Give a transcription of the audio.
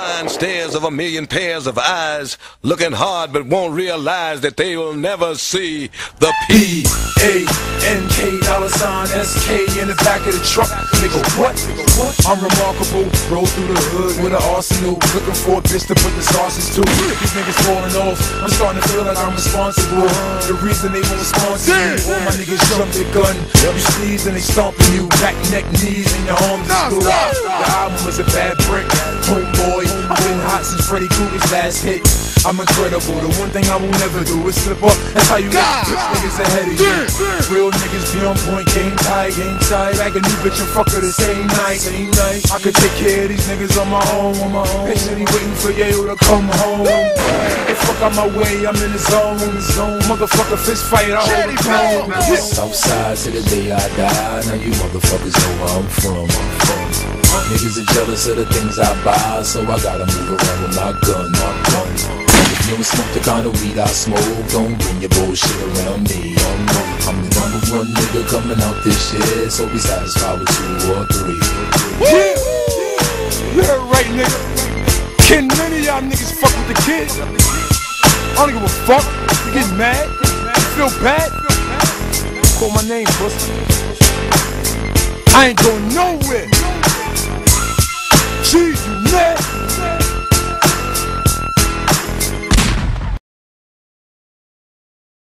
Blind stares of a million pairs of eyes, looking hard but won't realize that they will never see the P. A N K dollar sign S K in the back of the truck. Nigga, what? I'm remarkable. Roll through the hood with an arsenal, looking for a bitch to put the sauces to. These niggas falling off. I'm starting to feel like I'm responsible. The reason they won't respond to me, all my niggas jump their gun. You sneeze and they stomping you, back, neck, knees, and your arms is screwed. The album was a bad brick. Homeboy, I've been since Freddy Krueger's last hit. I'm incredible. The one thing I will never do is slip up. That's how you get bitch niggas ahead of you. Real niggas be on point, game tight, game tight. Bag a new bitch and fuck her the same night, same night. I could take care of these niggas on my own, on my own. Patiently waiting for Yayo to come home. They fuck out my way, I'm in the zone, in the zone. Motherfucker fist fight, I hold the phone. Southside to the day I die. Now you motherfuckers know where I'm from. I'm from. Niggas are jealous of the things I buy, so I gotta move around with my gun. My gun. If you don't smoke the kind of weed I smoke, don't bring your bullshit around me. I'm, I'm the number one nigga coming out this shit, so be satisfied with two or three. Yeah, yeah, right, nigga. Can none of y'all niggas fuck with the kids? I don't give a fuck. You get mad? You feel bad? Call my name, pussy. I ain't going nowhere.